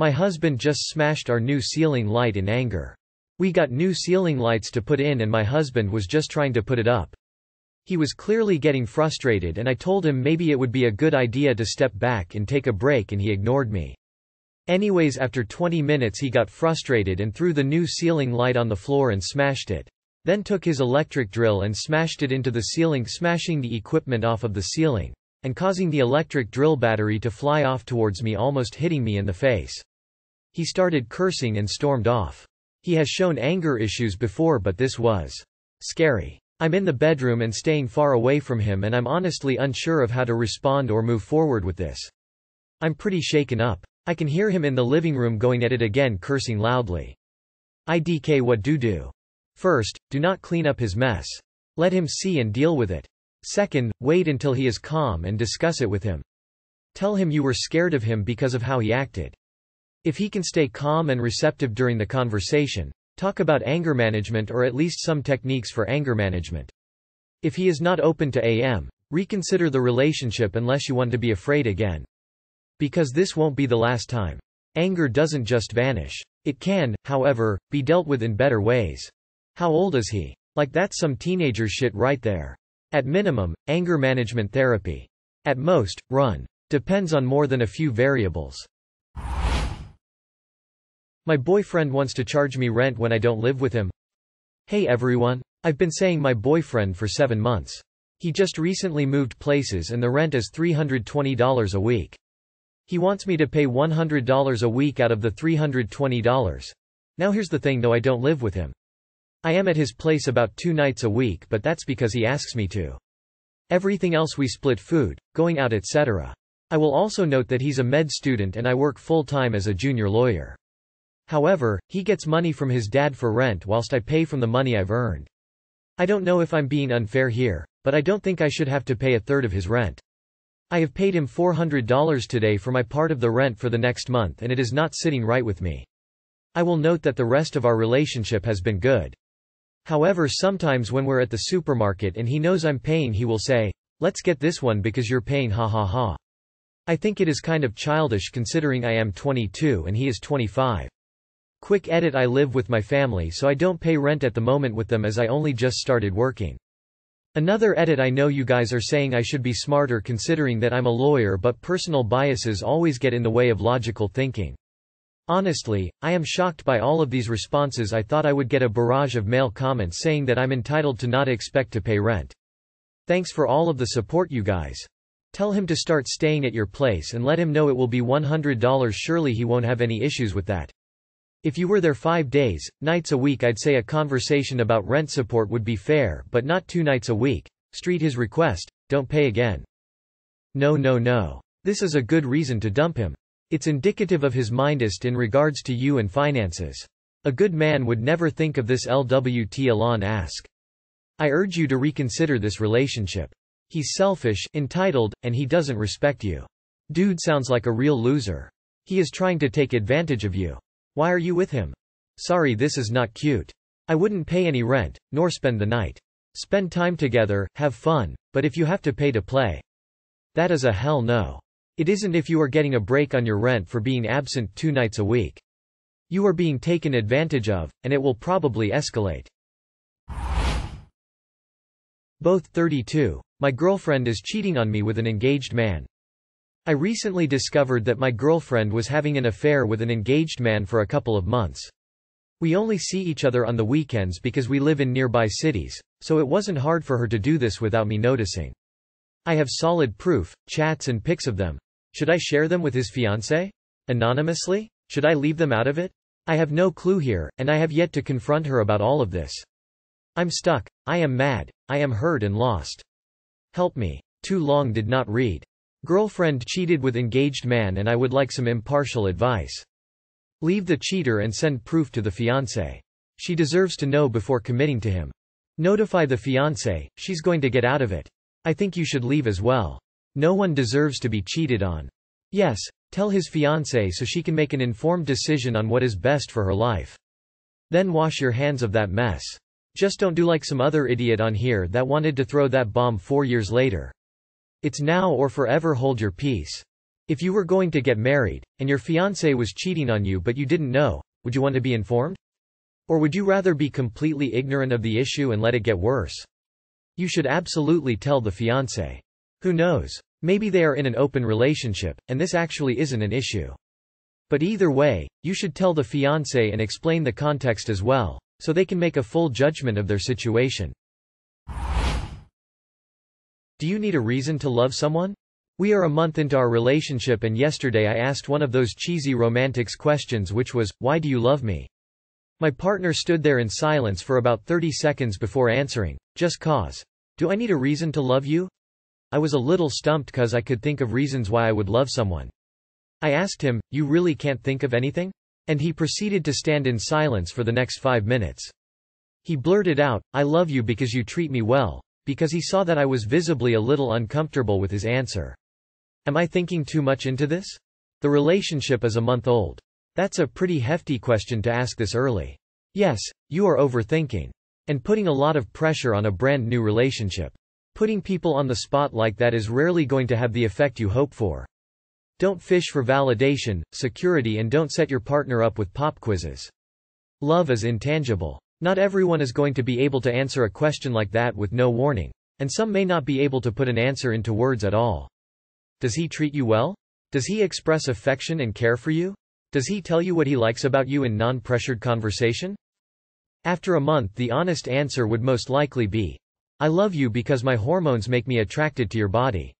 My husband just smashed our new ceiling light in anger. We got new ceiling lights to put in and my husband was just trying to put it up. He was clearly getting frustrated and I told him maybe it would be a good idea to step back and take a break and he ignored me. Anyways after 20 minutes he got frustrated and threw the new ceiling light on the floor and smashed it. Then took his electric drill and smashed it into the ceiling smashing the equipment off of the ceiling. And causing the electric drill battery to fly off towards me almost hitting me in the face. He started cursing and stormed off. He has shown anger issues before but this was scary. I'm in the bedroom and staying far away from him and I'm honestly unsure of how to respond or move forward with this. I'm pretty shaken up. I can hear him in the living room going at it again cursing loudly. IDK what do do? First, do not clean up his mess. Let him see and deal with it. Second, wait until he is calm and discuss it with him. Tell him you were scared of him because of how he acted. If he can stay calm and receptive during the conversation, talk about anger management or at least some techniques for anger management. If he is not open to AM, reconsider the relationship unless you want to be afraid again. Because this won't be the last time. Anger doesn't just vanish. It can, however, be dealt with in better ways. How old is he? Like that's some teenager shit right there. At minimum, anger management therapy. At most, run. Depends on more than a few variables. My boyfriend wants to charge me rent when I don't live with him. Hey everyone. I've been saying my boyfriend for seven months. He just recently moved places and the rent is $320 a week. He wants me to pay $100 a week out of the $320. Now here's the thing though I don't live with him. I am at his place about two nights a week but that's because he asks me to. Everything else we split food, going out etc. I will also note that he's a med student and I work full-time as a junior lawyer. However, he gets money from his dad for rent whilst I pay from the money I've earned. I don't know if I'm being unfair here, but I don't think I should have to pay a third of his rent. I have paid him $400 today for my part of the rent for the next month and it is not sitting right with me. I will note that the rest of our relationship has been good. However sometimes when we're at the supermarket and he knows I'm paying he will say, let's get this one because you're paying ha ha ha. I think it is kind of childish considering I am 22 and he is 25. Quick edit I live with my family so I don't pay rent at the moment with them as I only just started working. Another edit I know you guys are saying I should be smarter considering that I'm a lawyer but personal biases always get in the way of logical thinking. Honestly, I am shocked by all of these responses I thought I would get a barrage of mail comments saying that I'm entitled to not expect to pay rent. Thanks for all of the support you guys. Tell him to start staying at your place and let him know it will be $100 surely he won't have any issues with that. If you were there five days, nights a week I'd say a conversation about rent support would be fair but not two nights a week. Street his request, don't pay again. No no no. This is a good reason to dump him. It's indicative of his mindest in regards to you and finances. A good man would never think of this LWT Alon ask. I urge you to reconsider this relationship. He's selfish, entitled, and he doesn't respect you. Dude sounds like a real loser. He is trying to take advantage of you. Why are you with him? Sorry this is not cute. I wouldn't pay any rent, nor spend the night. Spend time together, have fun, but if you have to pay to play. That is a hell no. It isn't if you are getting a break on your rent for being absent two nights a week. You are being taken advantage of, and it will probably escalate. Both 32. My girlfriend is cheating on me with an engaged man. I recently discovered that my girlfriend was having an affair with an engaged man for a couple of months. We only see each other on the weekends because we live in nearby cities, so it wasn't hard for her to do this without me noticing. I have solid proof, chats and pics of them, should I share them with his fiancée? Anonymously? Should I leave them out of it? I have no clue here, and I have yet to confront her about all of this. I'm stuck. I am mad. I am hurt and lost. Help me. Too long did not read. Girlfriend cheated with engaged man and I would like some impartial advice. Leave the cheater and send proof to the fiancé. She deserves to know before committing to him. Notify the fiancé, she's going to get out of it. I think you should leave as well. No one deserves to be cheated on. Yes, tell his fiancée so she can make an informed decision on what is best for her life. Then wash your hands of that mess. Just don't do like some other idiot on here that wanted to throw that bomb four years later. It's now or forever hold your peace. If you were going to get married, and your fiancé was cheating on you but you didn't know, would you want to be informed? Or would you rather be completely ignorant of the issue and let it get worse? You should absolutely tell the fiancé. Who knows? Maybe they are in an open relationship, and this actually isn't an issue. But either way, you should tell the fiancé and explain the context as well, so they can make a full judgment of their situation. Do you need a reason to love someone? We are a month into our relationship and yesterday I asked one of those cheesy romantics questions which was, why do you love me? My partner stood there in silence for about 30 seconds before answering, just cause. Do I need a reason to love you? I was a little stumped cause I could think of reasons why I would love someone. I asked him, you really can't think of anything? And he proceeded to stand in silence for the next five minutes. He blurted out, I love you because you treat me well, because he saw that I was visibly a little uncomfortable with his answer. Am I thinking too much into this? The relationship is a month old. That's a pretty hefty question to ask this early. Yes, you are overthinking. And putting a lot of pressure on a brand new relationship. Putting people on the spot like that is rarely going to have the effect you hope for. Don't fish for validation, security and don't set your partner up with pop quizzes. Love is intangible. Not everyone is going to be able to answer a question like that with no warning. And some may not be able to put an answer into words at all. Does he treat you well? Does he express affection and care for you? Does he tell you what he likes about you in non-pressured conversation? After a month the honest answer would most likely be, I love you because my hormones make me attracted to your body.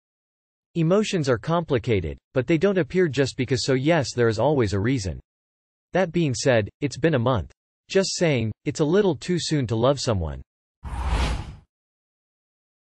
Emotions are complicated, but they don't appear just because so yes there is always a reason. That being said, it's been a month. Just saying, it's a little too soon to love someone.